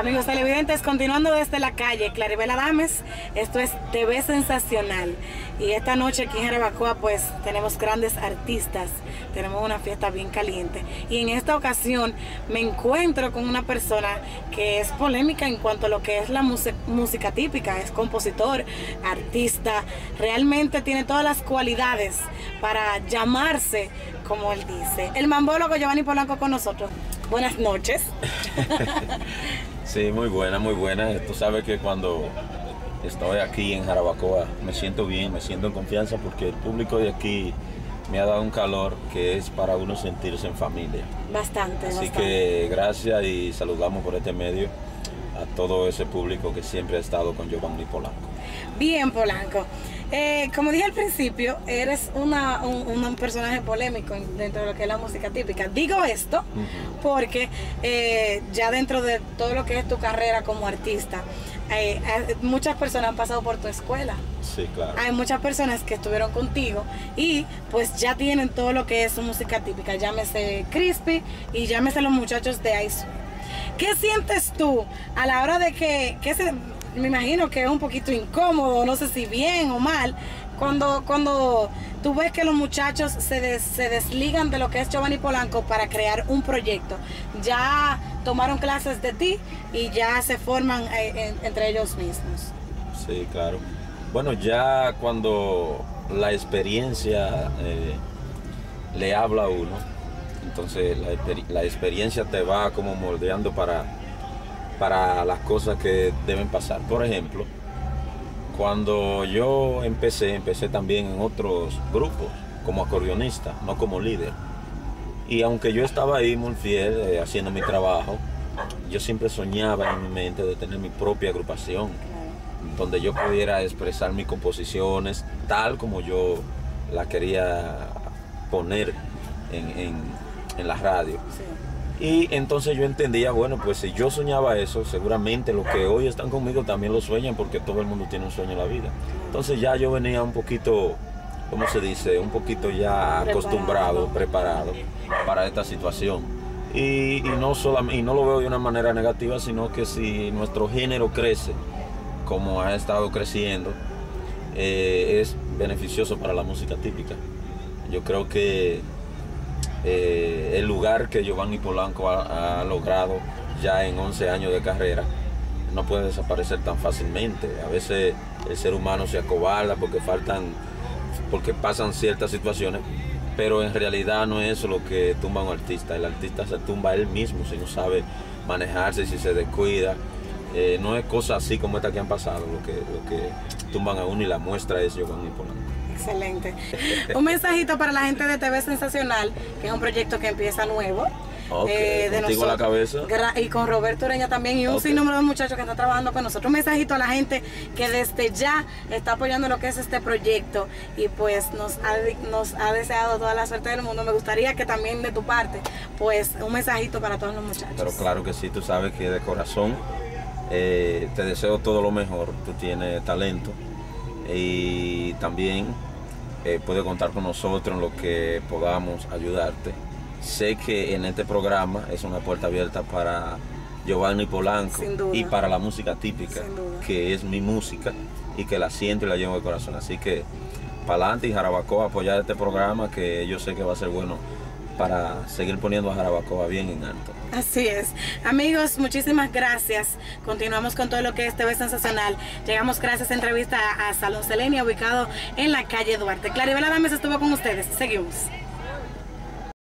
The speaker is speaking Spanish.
Amigos televidentes, continuando desde la calle, Claribel Adames, esto es TV Sensacional. Y esta noche aquí en Jarabacoa pues tenemos grandes artistas, tenemos una fiesta bien caliente. Y en esta ocasión me encuentro con una persona que es polémica en cuanto a lo que es la música típica, es compositor, artista, realmente tiene todas las cualidades para llamarse como él dice. El mambólogo Giovanni Polanco con nosotros. Buenas noches. sí, muy buena, muy buena. Tú sabes que cuando estoy aquí en Jarabacoa me siento bien, me siento en confianza porque el público de aquí me ha dado un calor que es para uno sentirse en familia. Bastante. Así que gracias y saludamos por este medio a todo ese público que siempre ha estado con Giovanni Polanco. Bien, Polanco. Eh, como dije al principio, eres una, un, personaje polémico dentro de lo que es la música típica. Digo esto porque eh, ya dentro de todo lo que es tu carrera como artista, eh, muchas personas han pasado por tu escuela. Sí, claro. Hay muchas personas que estuvieron contigo y pues ya tienen todo lo que es su música típica. Llámese Crispy y llámese los muchachos de Ice. ¿Qué sientes tú a la hora de que, que se, me imagino que es un poquito incómodo, no sé si bien o mal, cuando, cuando tú ves que los muchachos se, se desligan de lo que es Giovanni Polanco para crear un proyecto. Ya tomaron clases de ti y ya se forman eh, entre ellos mismos. Sí, claro. Bueno, ya cuando la experiencia eh, le habla a uno, entonces la, la experiencia te va como moldeando para para las cosas que deben pasar. Por ejemplo, cuando yo empecé, empecé también en otros grupos como acordeonista, no como líder. Y aunque yo estaba ahí muy fiel eh, haciendo mi trabajo, yo siempre soñaba en mi mente de tener mi propia agrupación, donde yo pudiera expresar mis composiciones tal como yo la quería poner en, en, la radio. Y entonces yo entendía, bueno, pues si yo soñaba eso, seguramente los que hoy están conmigo también lo sueñan porque todo el mundo tiene un sueño en la vida. Entonces ya yo venía un poquito, ¿cómo se dice? Un poquito ya acostumbrado, preparado para esta situación. Y, no solamente, y no lo veo de una manera negativa, sino que si nuestro género crece, como ha estado creciendo, eh, es beneficioso para la música típica. Yo creo que eh, el lugar que Giovanni Polanco ha, logrado ya en 11 años de carrera no puede desaparecer tan fácilmente. A veces el ser humano se acobarda porque faltan, porque pasan ciertas situaciones, pero en realidad no es eso lo que tumba un artista. El artista se tumba él mismo si no sabe manejarse, si se descuida. Eh, no es cosa así como esta que han pasado, lo que, lo que tumban a uno y la muestra es Giovanni Polanco. Excelente. Un mensajito para la gente de TV Sensacional, que es un proyecto que empieza nuevo. Eh, de nosotros, la cabeza. Y con Roberto Ureña también y un sinnúmero de muchachos que están trabajando con nosotros. Un mensajito a la gente que desde ya está apoyando lo que es este proyecto y pues nos ha, nos ha deseado toda la suerte del mundo. Me gustaría que también de tu parte, pues un mensajito para todos los muchachos. Pero claro que sí, tú sabes que de corazón eh, te deseo todo lo mejor. Tú tienes talento y también eh, puede contar con nosotros en lo que podamos ayudarte. Sé que en este programa es una puerta abierta para Giovanni Polanco y para la música típica, que es mi música y que la siento y la llevo de corazón. Así que para adelante y Jarabacoa apoyar este programa que yo sé que va a ser bueno para seguir poniendo a Jarabacoa bien en alto. Así es. Amigos, muchísimas gracias. Continuamos con todo lo que es TV Sensacional. Llegamos gracias a entrevista a Salón Selenia, ubicado en la calle Duarte. Claribel Adames estuvo con ustedes. Seguimos.